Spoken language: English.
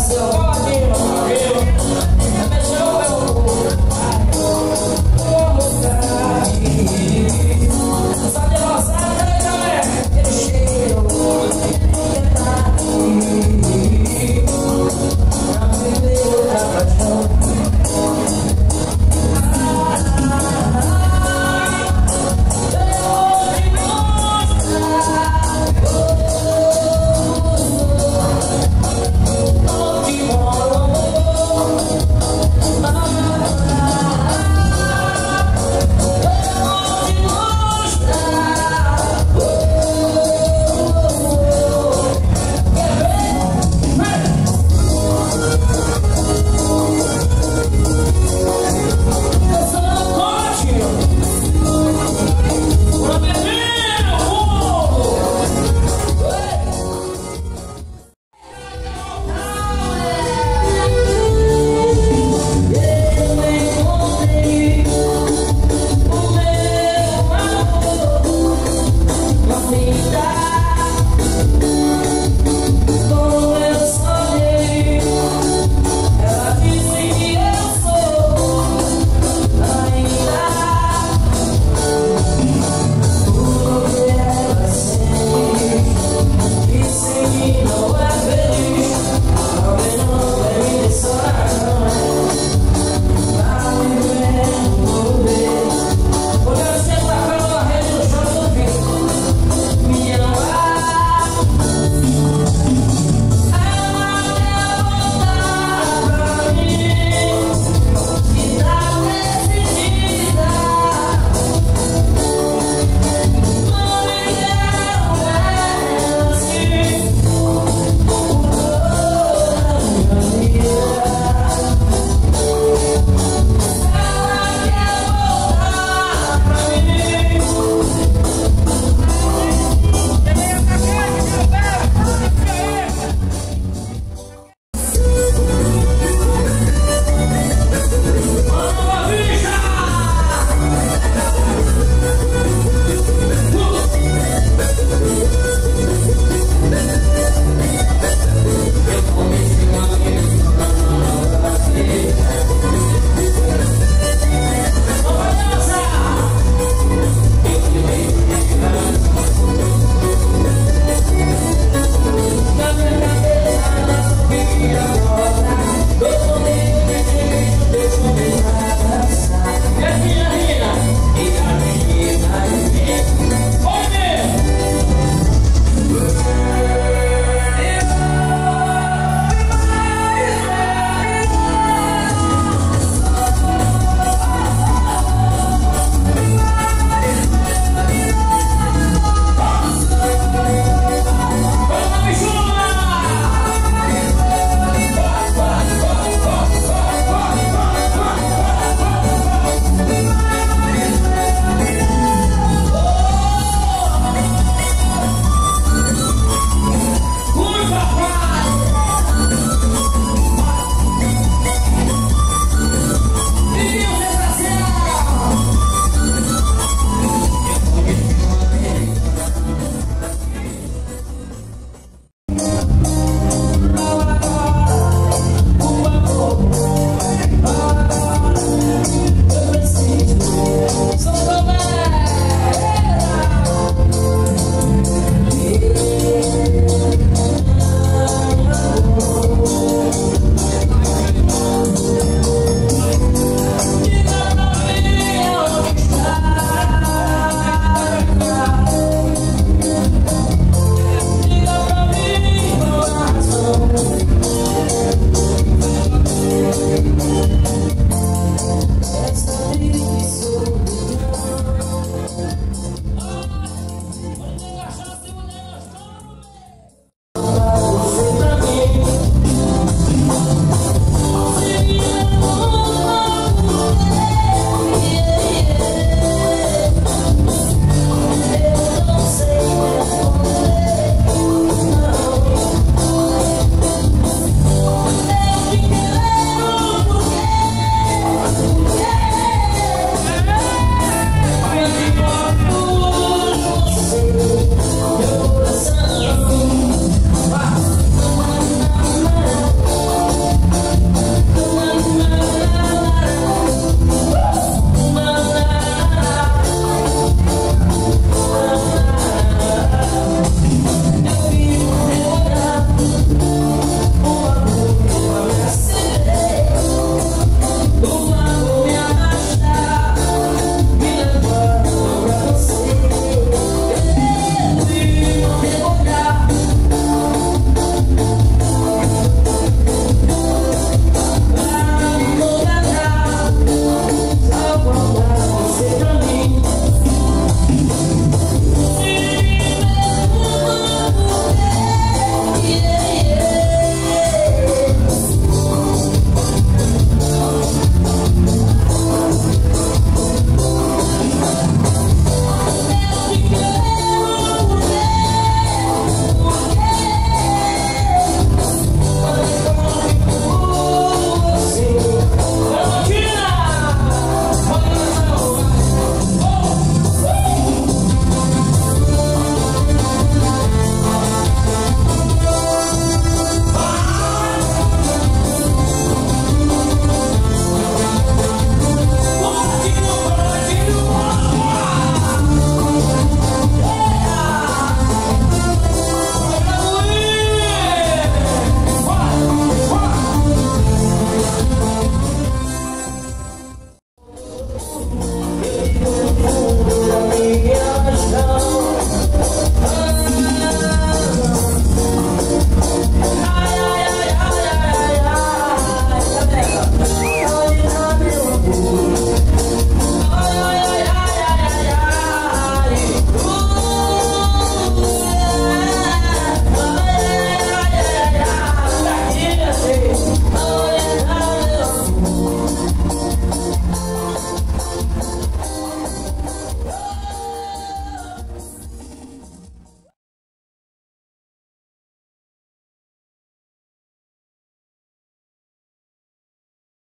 so hard.